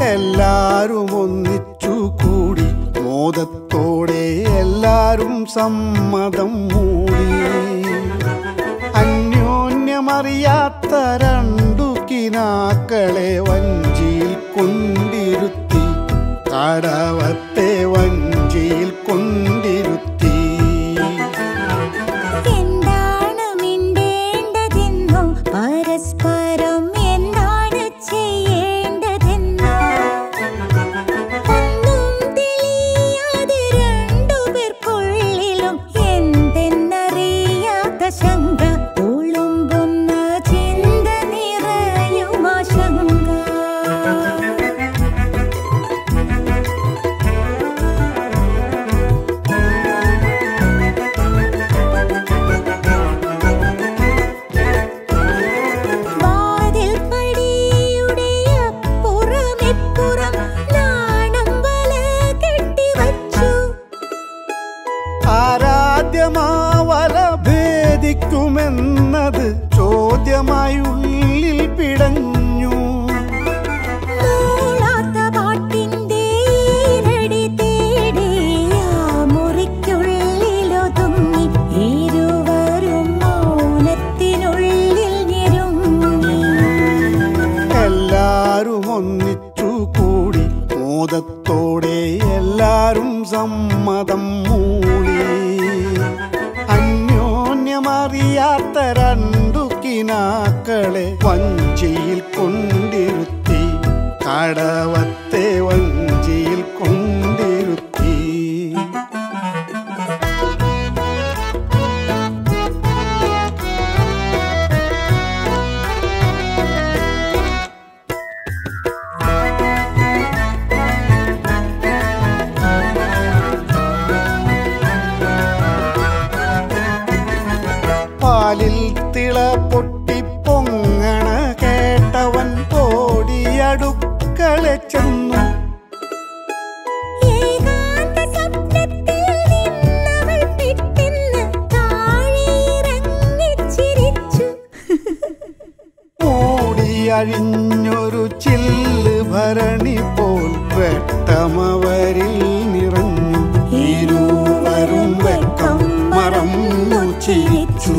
എല്ലാരും ഒന്നിച്ചു കൂടി മോദത്തോടെ എല്ലാരും സമ്മതം മൂടി. അന്യോന്യമറിയാത്ത രണ്ടു കിനാക്കളെ വഞ്ചിയിൽ കൊണ്ടിരുത്തി കട ആരാധ്യമാവല ഭേദിക്കുമെന്നത് ചോദ്യമായി ഉള്ളിൽ പിടഞ്ഞു. ോടെ എല്ലാരും ഒന്നിച്ചു കൂടി മോദത്തോടെ എല്ലാരും സമ്മതം മൂളി. കൊണ്ടിരുത്തി കടവത്തെ വഞ്ചിയിൽ കൊണ്ടിരുത്തി. പാലിൽ തിള ഓടിയടുക്കളെ ചെന്നു. ഓടിയഴിഞ്ഞൊരു ചില്ല് ഭരണി പോൽ വെട്ടമവരിൽ നിറഞ്ഞു. ഇരുവരും വെക്കം മറന്നു ചിരിച്ചു.